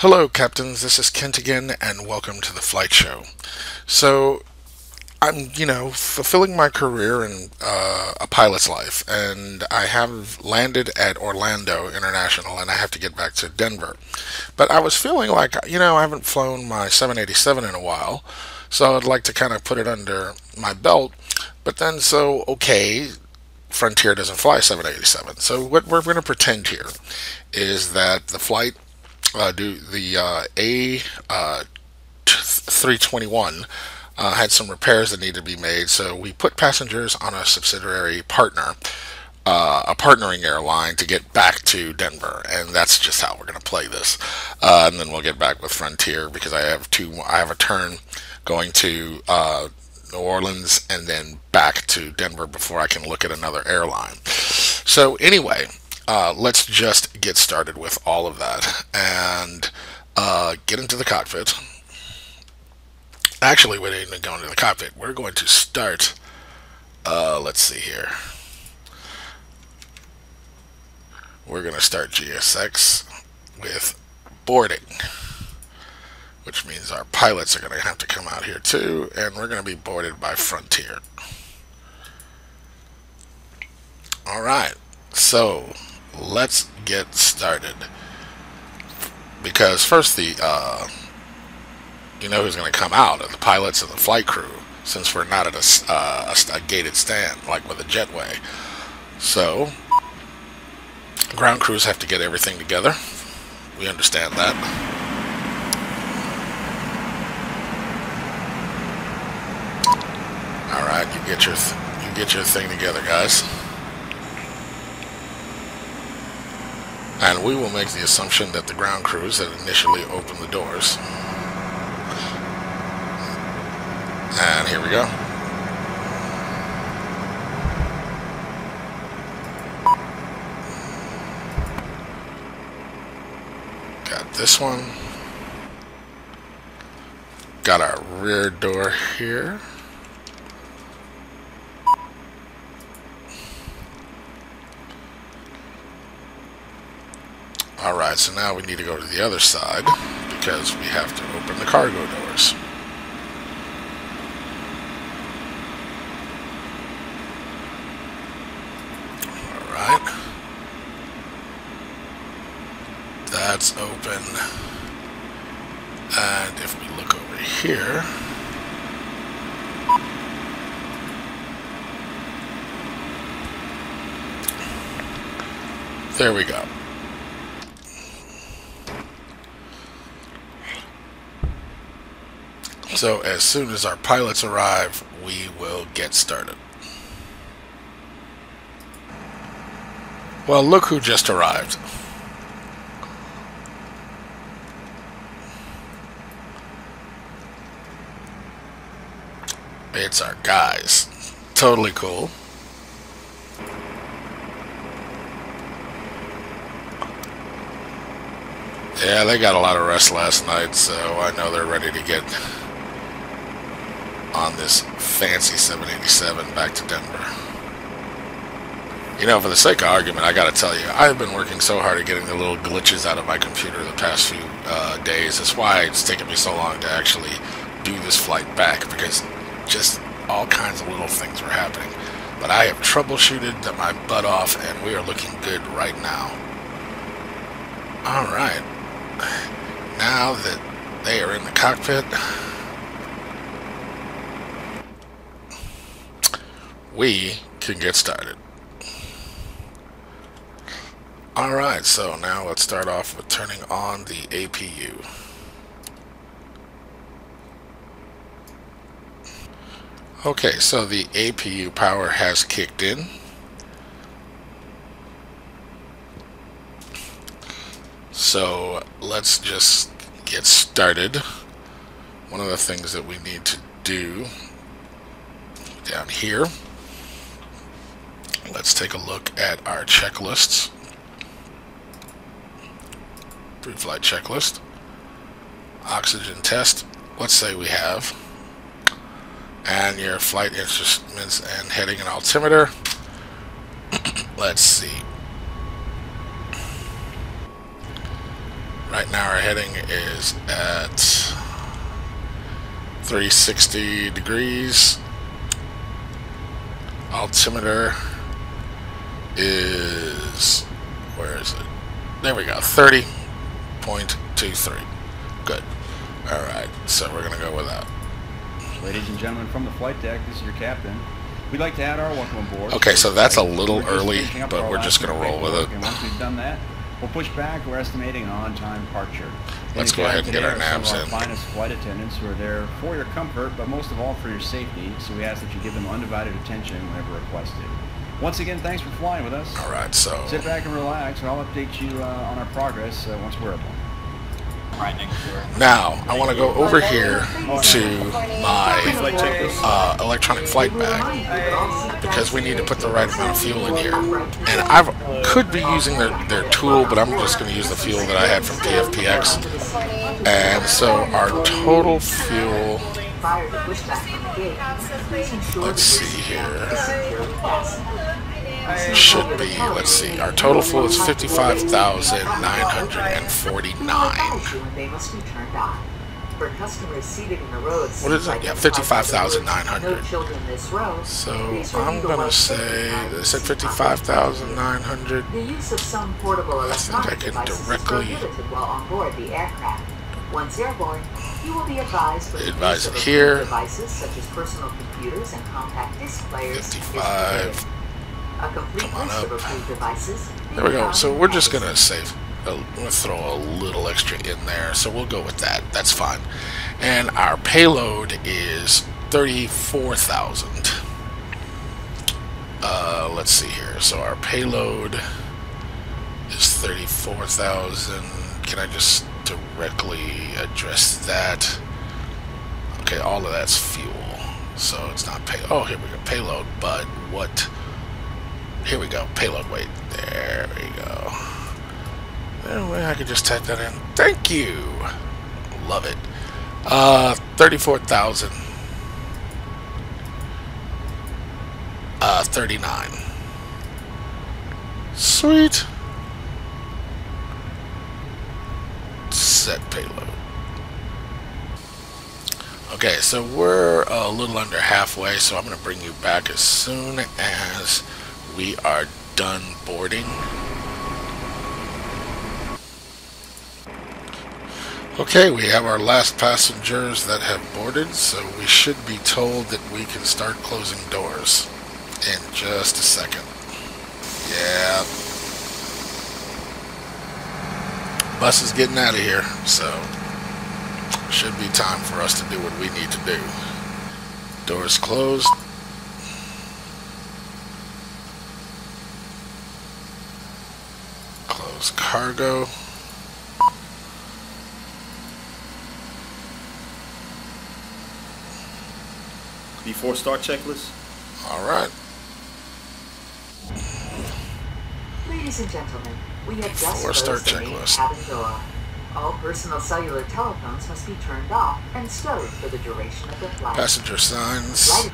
Hello, captains. This is Kent again, and welcome to the flight show. So, I'm, you know, fulfilling my career in uh, a pilot's life, and I have landed at Orlando International, and I have to get back to Denver. But I was feeling like, you know, I haven't flown my 787 in a while, so I'd like to kind of put it under my belt. But then, so, okay, Frontier doesn't fly 787. So what we're going to pretend here is that the flight, uh, do the uh, A uh, 321 uh, had some repairs that needed to be made. So we put passengers on a subsidiary partner, uh, a partnering airline to get back to Denver, and that's just how we're going to play this. Uh, and then we'll get back with Frontier because I have two. I have a turn going to New Orleans and then back to Denver before I can look at another airline. So anyway, uh, let's just get started with all of that and uh, get into the cockpit. Actually, we didn't go into the cockpit. We're going to start. Uh, let's see here. We're going to start GSX with boarding which means our pilots are going to have to come out here too, and we're going to be boarded by Frontier. Alright, so let's get started. Because first the, uh, you know who's going to come out, the pilots and the flight crew, since we're not at a, uh, a gated stand, like with a jetway. So, ground crews have to get everything together. We understand that. Alright, you get your you get your thing together, guys. And we will make the assumption that the ground crews had initially opened the doors. And here we go. Got this one. Got our rear door here. Alright, so now we need to go to the other side because we have to open the cargo doors. Alright. That's open. And if we look over here... There we go. So as soon as our pilots arrive, we will get started. Well, look who just arrived. It's our guys. Totally cool. Yeah, they got a lot of rest last night, so I know they're ready to get on this fancy 787 back to Denver. You know, for the sake of argument, I gotta tell you, I've been working so hard at getting the little glitches out of my computer the past few uh, days. That's why it's taken me so long to actually do this flight back, because just all kinds of little things were happening. But I have troubleshooted my butt off, and we are looking good right now. Alright. Now that they are in the cockpit, we can get started. Alright, so now let's start off with turning on the APU. Okay, so the APU power has kicked in. So let's just get started. One of the things that we need to do down here Let's take a look at our checklists. Pre-flight checklist. Oxygen test. Let's say we have. And your flight instruments and heading and altimeter. Let's see. Right now our heading is at 360 degrees. Altimeter is, where is it? There we go, 30.23. Good. Alright, so we're going to go with that. Ladies and gentlemen from the flight deck, this is your captain. We'd like to add our welcome aboard. Okay, so that's a little early, but we're just going to roll with it. And once we've done that, we'll push back. We're estimating an on-time departure. Let's go ahead and get our nabs in. Our finest flight attendants who are there for your comfort, but most of all for your safety, so we ask that you give them undivided attention whenever requested. Once again, thanks for flying with us. All right, so... Sit back and relax, and I'll update you uh, on our progress uh, once we're up aboard. Now, I want to go over here to my uh, electronic flight bag because we need to put the right amount of fuel in here. And I could be using their, their tool, but I'm just going to use the fuel that I had from PFPX. And so our total fuel... Let's see here should be, let's see, our total full is 55,949. What is it? Yeah, 55,900. So I'm going to say, they said 55,900. I think I can directly... Once airborne, you will be advised here. Devices such as personal computers and compact disc players. 55. Come on up. There we go. So we're just going to save. To throw a little extra in there. So we'll go with that. That's fine. And our payload is 34,000. Uh, let's see here. So our payload is 34,000. Can I just directly address that? Okay, all of that's fuel. So it's not pay. Oh, here we go. Payload. But what here we go. Payload weight. There we go. Well, I could just type that in. Thank you. Love it. Uh, 34,000. Uh, 39. Sweet. Set payload. Okay, so we're a little under halfway, so I'm going to bring you back as soon as we are done boarding. Okay, we have our last passengers that have boarded, so we should be told that we can start closing doors in just a second. Yeah. Bus is getting out of here, so should be time for us to do what we need to do. Doors closed. Cargo. Before start checklist. All right. Ladies and gentlemen, we have Before just closed the main cabin door. All personal cellular telephones must be turned off and stowed for the duration of the flight. Passenger signs.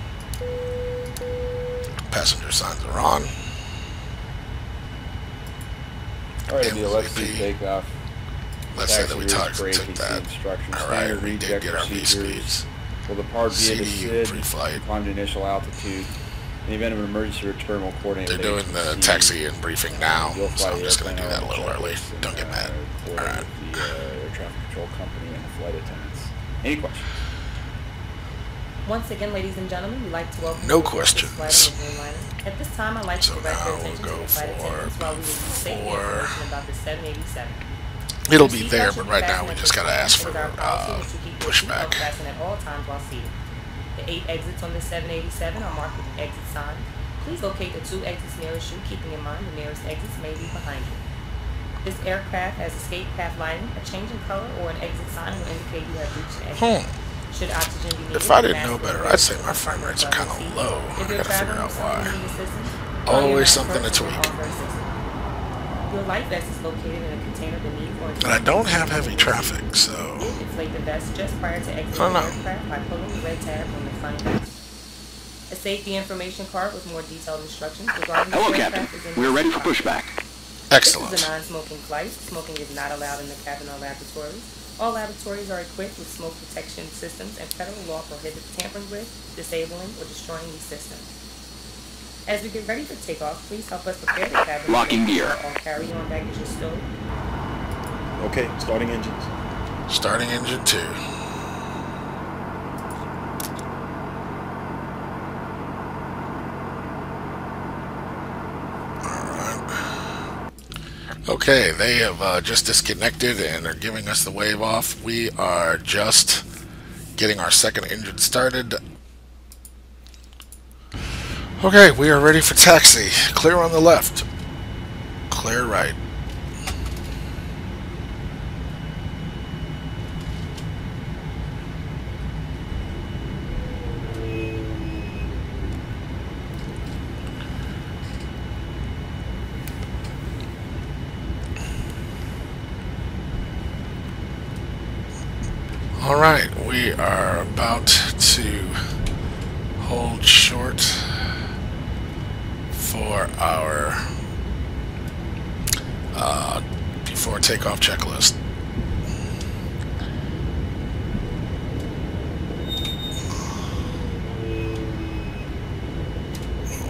Passenger signs are on. Alright, Neil, let's see takeoff. Let's say that we talked, took that. Alright, we did get our V-speeds. Will the powered vehicle SID pre-flight. climb to initial altitude? In the event of an emergency or experimental coordinator, They're doing the taxi and briefing now, so I'm just going to do that a little early. Don't get mad. Alright. The uh, air traffic control company and the flight attendants. Any questions? Once again, ladies and gentlemen, we'd like to welcome no questions. At this time, I'd like to direct your attention to the flight attendants while we review safety information about the 787. It'll be there, but right now we just gotta ask for uh, pushback. at all times while seated. The eight exits on the 787 are marked with an exit sign. Please locate the two exits nearest you, keeping in mind the nearest exits may be behind you. This aircraft has escape path lighting. A change in color or an exit sign will indicate you have reached an exit. Hmm. Should oxygen be needed, if I didn't know better, I'd say my frame rates are kind of low. I gotta figure out why. Always something to tweak. Your life vest is located in a container beneath or And I don't have heavy traffic, so... Inflate the vest just prior to exiting the aircraft by pulling the red tab on the front vest. A safety information card with more detailed instructions regarding Hello, Captain. We are ready for pushback. Excellent. This is a non-smoking flight. Smoking is not allowed in the cabin or laboratories. All laboratories are equipped with smoke detection systems, and federal law prohibits tampering with, disabling, or destroying these systems. As we get ready for takeoff, please help us prepare the cabin. Locking gear. All carry-on baggage is stowed. Okay, starting engines. Starting engine two. Okay, they have uh, just disconnected and are giving us the wave off. We are just getting our second engine started. Okay, we are ready for taxi. Clear on the left. Clear right. Alright, we are about to hold short for our uh, before takeoff checklist.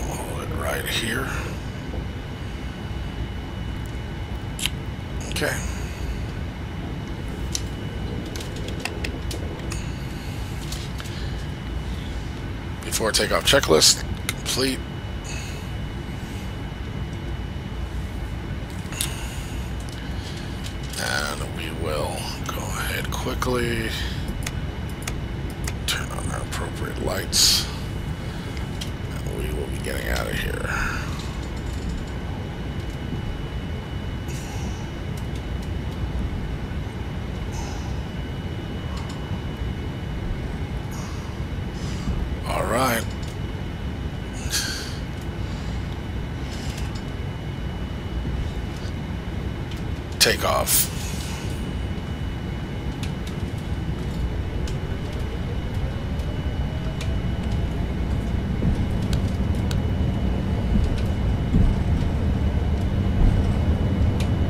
Hold it right here. Okay. Before takeoff checklist complete. And we will go ahead quickly turn on our appropriate lights and we will be getting out of here. All right. Take off.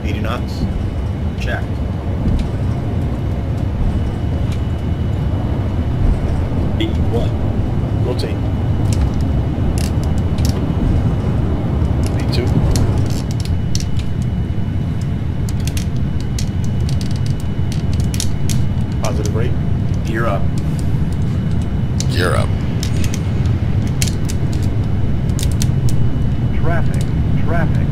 Eighty knots. Check. Eighty-one. Rotate. Eighty-two. Positive rate. Gear up. Gear up. Traffic, traffic.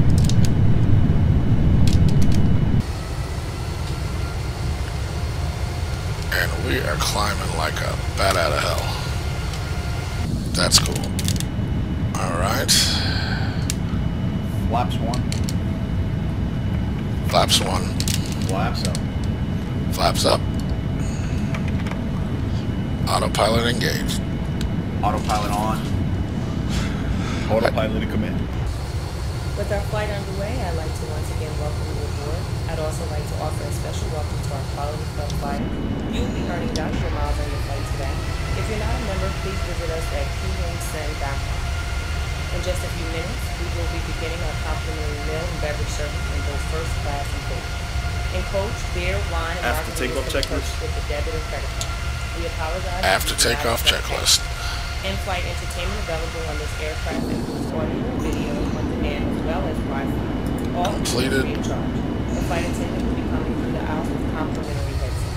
And we are climbing like a bat out of hell. That's cool. Alright. Flaps one. Flaps one. Flaps up. Flaps up. Autopilot engaged. Autopilot on. Autopilot. With our flight underway, I'd like to once again welcome you aboard. I'd also like to offer a special welcome to our Quality Club flight. You'll be earning valuable miles on your flight today. If you're not a member, please visit us at qwingsen.com. In just a few minutes, we will be beginning our complimentary meal and beverage service in both first class and coach. In coach, beer, wine, and After margaritas takeoff checklist? with the debit and credit card. We apologize. After we do not takeoff accept checklist. In-flight entertainment available on this aircraft includes audio and video on demand as well as Wi-Fi. All Completed. free of charge. The flight attendant will be coming through the aisle with complimentary headset.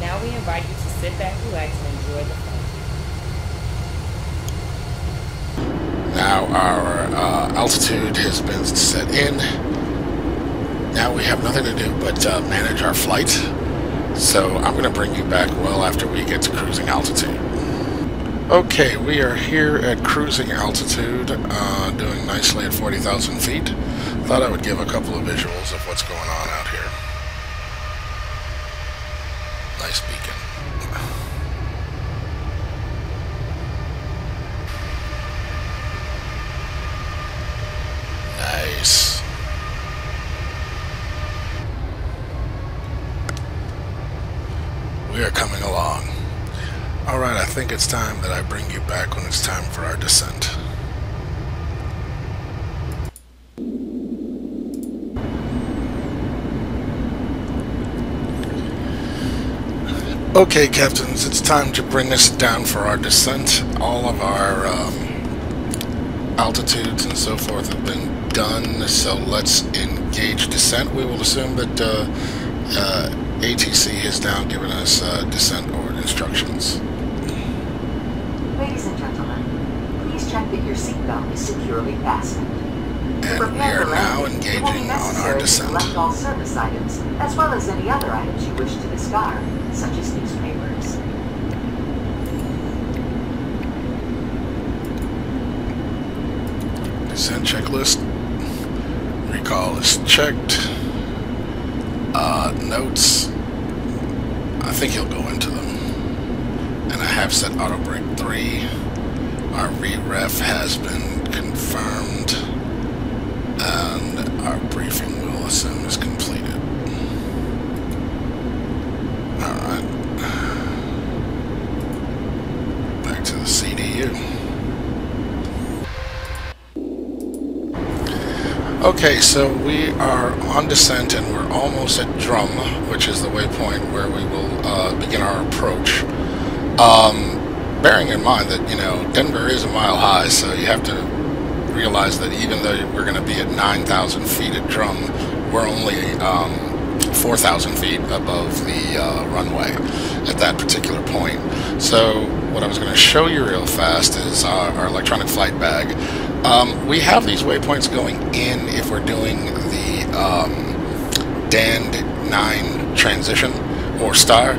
Now we invite you to sit back, relax, and enjoy the flight. Now our uh, altitude has been set in. Now we have nothing to do but uh, manage our flight. So I'm going to bring you back well after we get to cruising altitude. Okay, we are here at cruising altitude, uh, doing nicely at 40,000 feet. Thought I would give a couple of visuals of what's going on out here. Nice beacon. think it's time that I bring you back when it's time for our descent. Okay, Captains, it's time to bring us down for our descent. All of our um, altitudes and so forth have been done, so let's engage descent. We will assume that uh, uh, ATC has now given us uh, descent or instructions. Seatbelt is securely fastened. And we are now engaging on our descent. Collect all service items, as well as any other items you wish to discard, such as newspapers. Descent checklist. Recall is checked. Uh, notes. I think he'll go into them. And I have set auto brake 3. Our V-ref has been confirmed. And our briefing will assume is completed. Alright. Back to the CDU. Okay, so we are on descent and we're almost at Drum, which is the waypoint where we will uh, begin our approach. Um, bearing in mind that, you know, Denver is a mile high, so you have to realize that even though we're going to be at 9,000 feet at Drum, we're only um, 4,000 feet above the uh, runway at that particular point. So what I was going to show you real fast is our, our electronic flight bag. Um, we have these waypoints going in if we're doing the um, DAND 9 transition or star,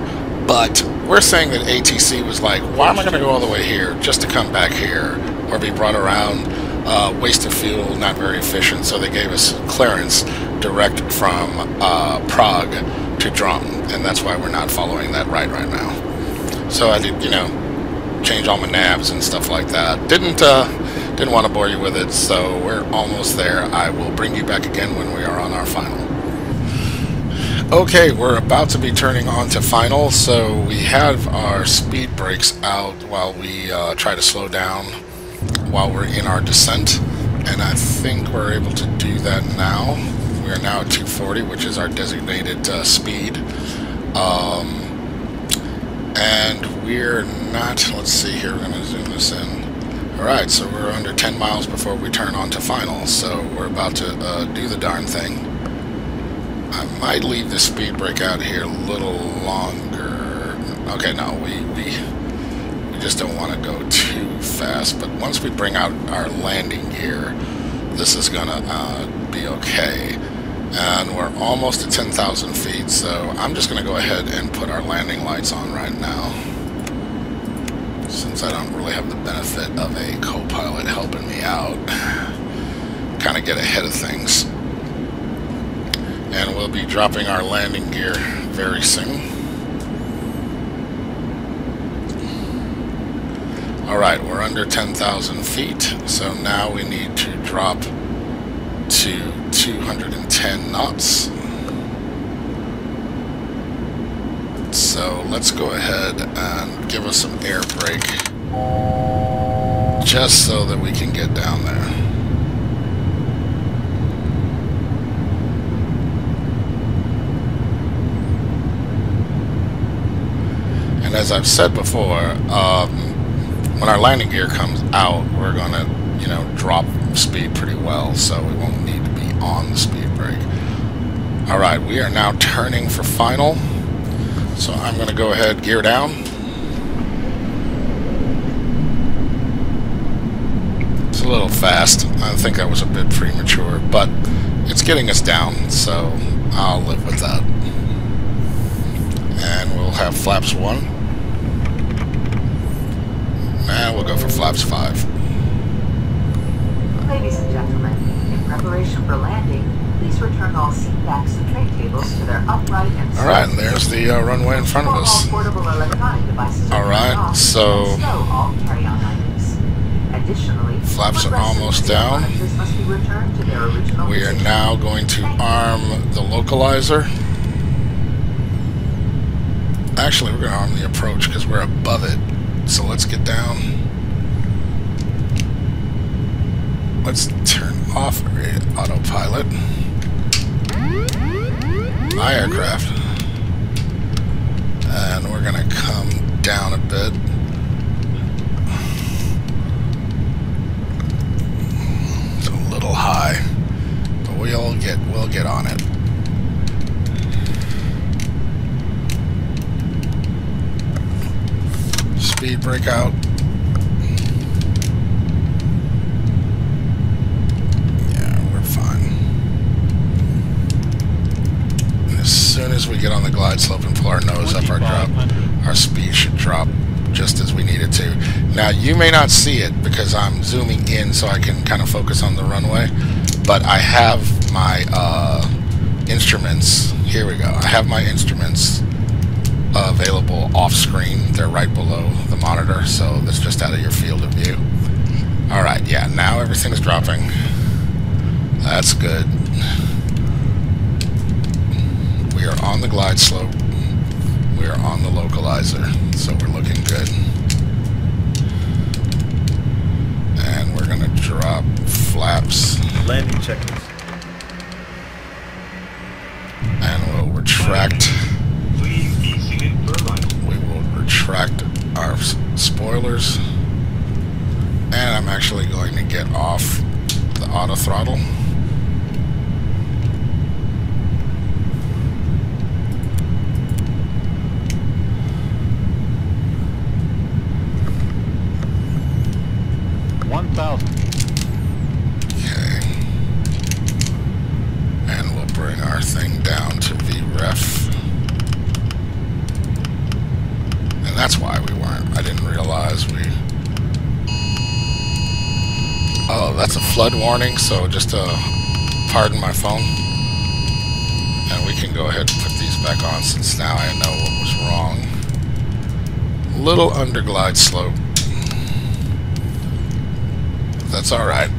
but we're saying that ATC was like, why am I going to go all the way here just to come back here or be brought around? Uh, waste of fuel, not very efficient, so they gave us clearance direct from uh, Prague to Drum, and that's why we're not following that right right now. So I did, you know, change all my navs and stuff like that. Didn't uh, didn't want to bore you with it, so we're almost there. I will bring you back again when we are on our final. Okay, we're about to be turning on to final, so we have our speed brakes out while we uh, try to slow down while we're in our descent, and I think we're able to do that now. We are now at 240, which is our designated uh, speed. Um, and we're not, let's see here, we're going to zoom this in. Alright, so we're under 10 miles before we turn on to final, so we're about to uh, do the darn thing. I might leave the speed brake out here a little longer. Okay, no, we, we, we just don't want to go too fast, but once we bring out our landing gear, this is going to uh, be okay. And we're almost at 10,000 feet so I'm just gonna go ahead and put our landing lights on right now. Since I don't really have the benefit of a co-pilot helping me out kind of get ahead of things and we'll be dropping our landing gear very soon alright we're under 10,000 feet so now we need to drop to 210 knots. So let's go ahead and give us some air brake just so that we can get down there. And as I've said before, um, when our landing gear comes out, we're going to, you know, drop speed pretty well, so we won't need to be on the speed brake. Alright, we are now turning for final. So I'm going to go ahead, gear down. It's a little fast. I think that was a bit premature, but it's getting us down, so I'll live with that. And we'll have flaps 1. And we'll go for flaps 5. Ladies and gentlemen, in preparation for landing, please return all seat backs and tray tables to their upright and All right, and there's the uh, runway in front of us. All right, so Additionally, flaps are almost down. We are now going to arm the localizer. Actually, we're going to arm the approach because we're above it. So let's get down. Let's turn off autopilot. My aircraft. And we're to come down a bit. It's a little high, but we'll get we'll get on it. Speed breakout. as soon as we get on the glide slope and pull our nose up our drop, our speed should drop just as we need it to. Now, you may not see it because I'm zooming in so I can kind of focus on the runway, but I have my uh, instruments. Here we go. I have my instruments available off screen. They're right below the monitor, so that's just out of your field of view. Alright, yeah, now everything's dropping. That's good. We are on the glide slope. We are on the localizer, so we're looking good. And we're going to drop flaps. Landing checklist. And we'll retract. Retract our spoilers. And I'm actually going to get off the auto throttle. Flood warning, so just uh, pardon my phone. And we can go ahead and put these back on since now I know what was wrong. Little underglide slope. That's alright.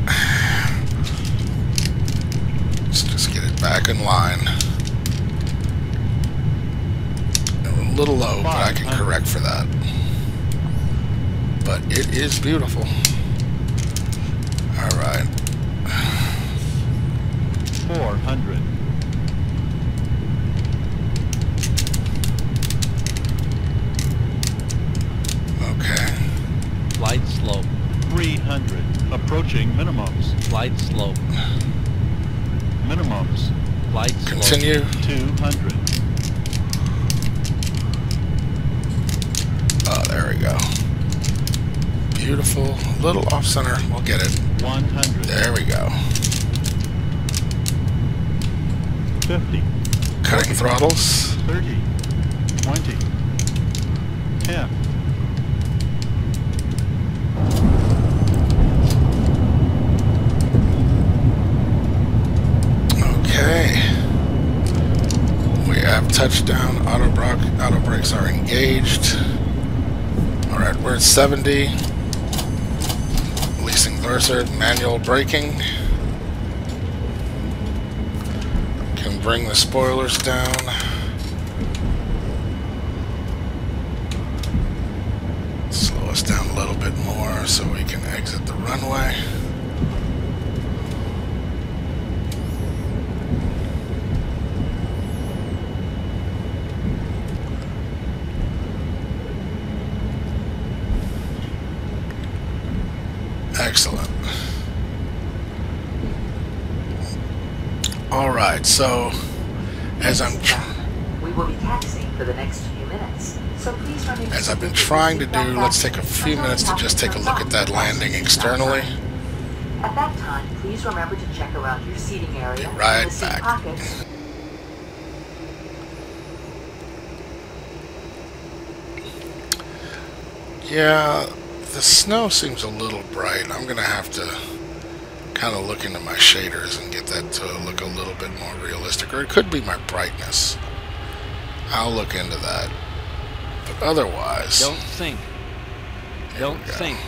Let's just get it back in line. A little low, but I can correct for that. But it is beautiful. Alright. 400. Okay. Glide slope. 300. Approaching minimums. Glide slope. Minimums. Glide slope. Continue. 200. Oh, there we go. Beautiful. Little off center. We'll get it. 100. There we go. 50. Cutting throttles. 30. 20. 10. Okay. We have touchdown. Auto, auto brakes are engaged. Alright, we're at 70. Releasing Thurser, manual braking. Can bring the spoilers down. Slow us down a little bit more so we can exit the runway. Excellent. Alright, so as I'm we will be taxiing for the next few minutes. So please as I've been trying to do, let's take a few minutes to just take a look at that landing externally. At that time, please remember to check around your seating area. Be right back. Pockets. Yeah, the snow seems a little bright. I'm going to have to kind of look into my shaders and get that to look a little bit more realistic. Or it could be my brightness. I'll look into that. But otherwise... Don't think. Don't think.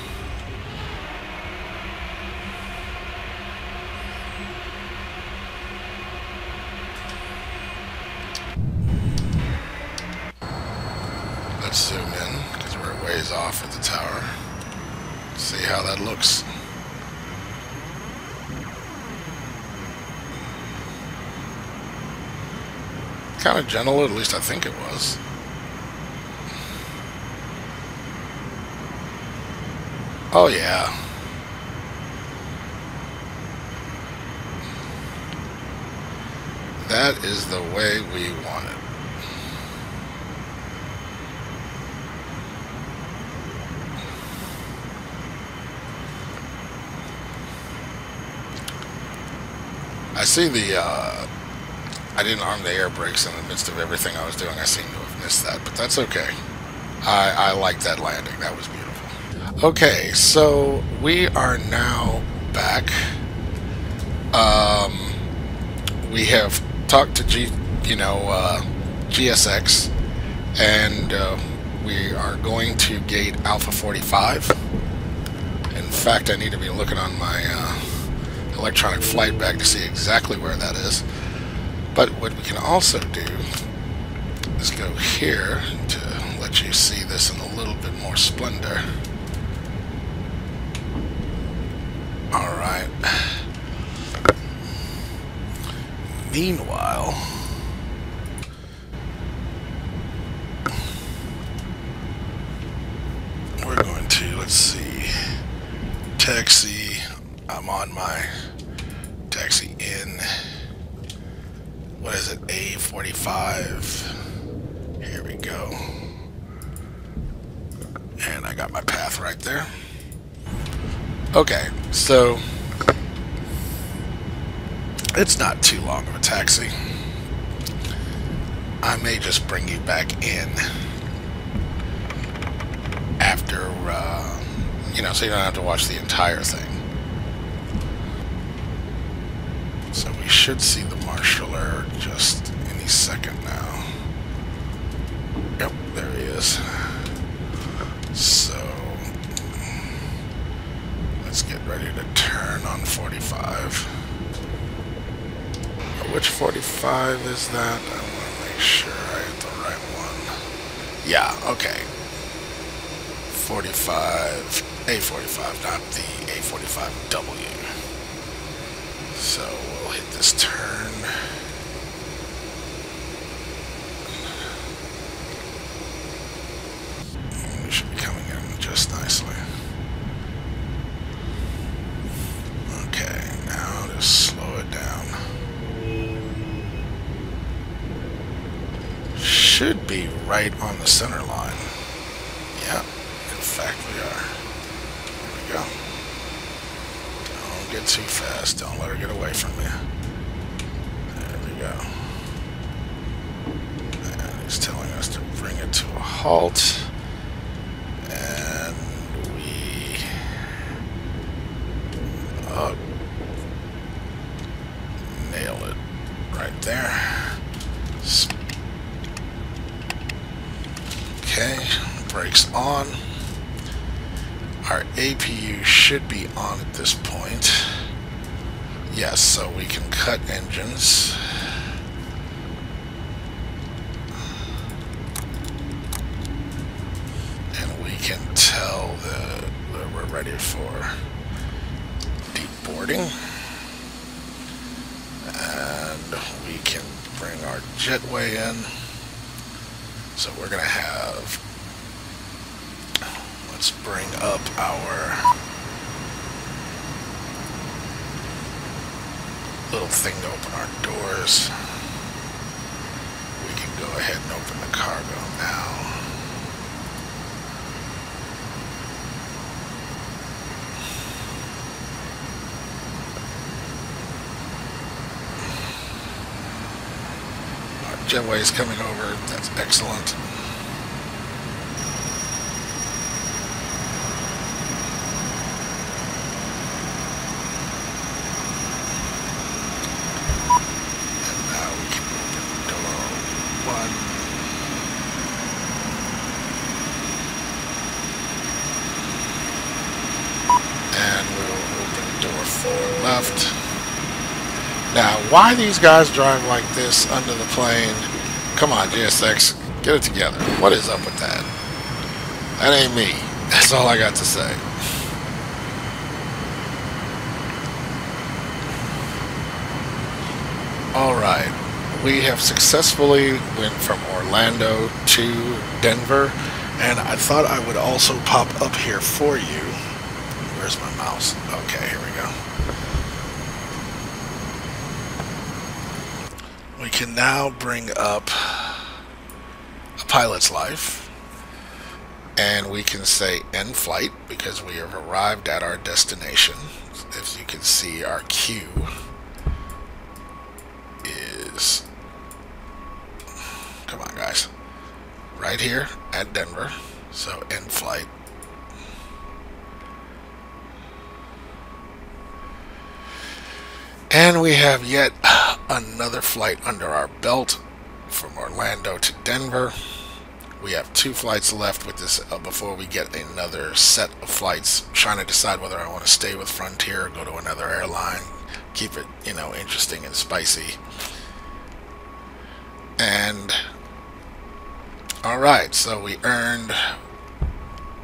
kind of gentle, at least I think it was. Oh yeah. That is the way we want it. I see the uh, I didn't arm the air brakes in the midst of everything I was doing. I seem to have missed that, but that's okay. I, I like that landing. That was beautiful. Okay, so we are now back. Um, we have talked to G, you know, uh, GSX, and uh, we are going to gate Alpha 45. In fact, I need to be looking on my uh, electronic flight bag to see exactly where that is. But what we can also do is go here to let you see this in a little bit more splendor. Alright. Meanwhile, we're going to, let's see, taxi. I'm on my taxi in. What is it? A45. Here we go. And I got my path right there. Okay, so it's not too long of a taxi. I may just bring you back in after, uh, you know, so you don't have to watch the entire thing. So we should see the marshaller just any second now. Yep, there he is. So, let's get ready to turn on 45. Which 45 is that? I want to make sure I hit the right one. Yeah, okay. 45, A45, not the A45W. So we'll hit this turn. We should be coming in just nicely. Okay, now just slow it down. Should be right on the center line. Yeah, in fact we are. There we go. Don't get too fast. Don't let her get away from me. There we go. And he's telling us to bring it to a halt. And we... Uh, nail it right there. Okay, brakes on. Our APU should be on at this point. Yes, so we can cut engines. And we can tell that we're ready for deep boarding. And we can bring our jetway in. So we're going to have let's bring up our little thing to open our doors. We can go ahead and open the cargo now. Our jetway is coming over. That's excellent. left. Why these guys drive like this under the plane? Come on, GSX, get it together. What is up with that? That ain't me. That's all I got to say. Alright, we have successfully went from Orlando to Denver, and I thought I would also pop up here for you can now bring up a pilot's life and we can say end flight because we have arrived at our destination. As you can see, our queue is, come on guys, right here at Denver. So end flight. And we have yet another flight under our belt from Orlando to Denver. We have two flights left with this uh, before we get another set of flights. I'm trying to decide whether I want to stay with Frontier or go to another airline. Keep it, you know, interesting and spicy. And alright, so we earned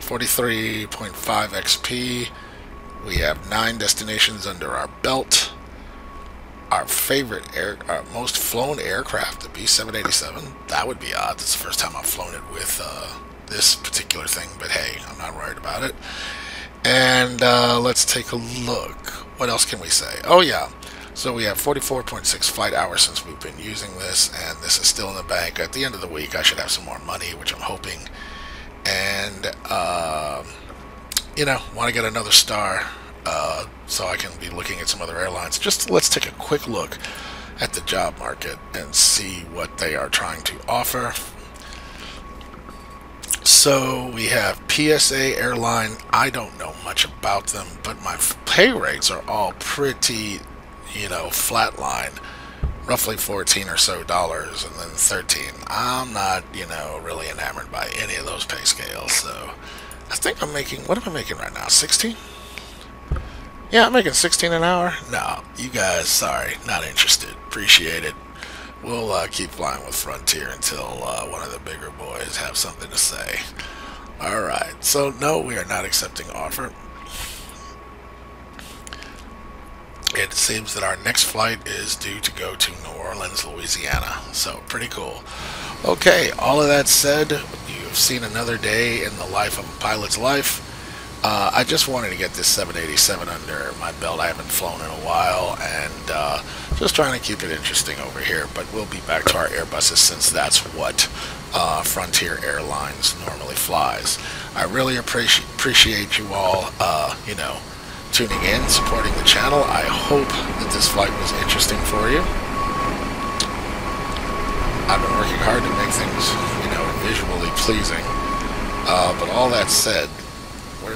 43.5 XP. We have nine destinations under our belt our favorite air, our most flown aircraft, the B-787. That would be odd. It's the first time I've flown it with uh, this particular thing, but hey, I'm not worried about it. And uh, let's take a look. What else can we say? Oh yeah, so we have 44.6 flight hours since we've been using this, and this is still in the bank. At the end of the week, I should have some more money, which I'm hoping. And, uh, you know, want to get another star uh, so I can be looking at some other airlines. Just let's take a quick look at the job market and see what they are trying to offer. So we have PSA Airline. I don't know much about them, but my pay rates are all pretty, you know, flatline. Roughly 14 or so dollars and then 13. I'm not, you know, really enamored by any of those pay scales. So I think I'm making, what am I making right now? 16? Yeah, I'm making 16 an hour. No, you guys, sorry, not interested. Appreciate it. We'll uh, keep flying with Frontier until uh, one of the bigger boys have something to say. Alright, so no, we are not accepting offer. It seems that our next flight is due to go to New Orleans, Louisiana. So, pretty cool. Okay, all of that said, you've seen another day in the life of a pilot's life. Uh, I just wanted to get this 787 under my belt. I haven't flown in a while, and uh, just trying to keep it interesting over here. But we'll be back to our Airbuses since that's what uh, Frontier Airlines normally flies. I really appreciate appreciate you all, uh, you know, tuning in, supporting the channel. I hope that this flight was interesting for you. I've been working hard to make things, you know, visually pleasing. Uh, but all that said,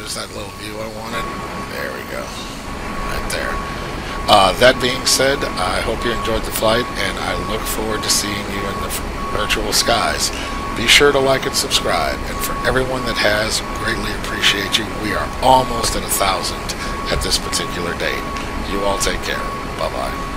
That little view I wanted? There we go. Right there. Uh, that being said, I hope you enjoyed the flight, and I look forward to seeing you in the virtual skies. Be sure to like and subscribe, and for everyone that has, greatly appreciate you. We are almost at a thousand at this particular date. You all take care. Bye-bye.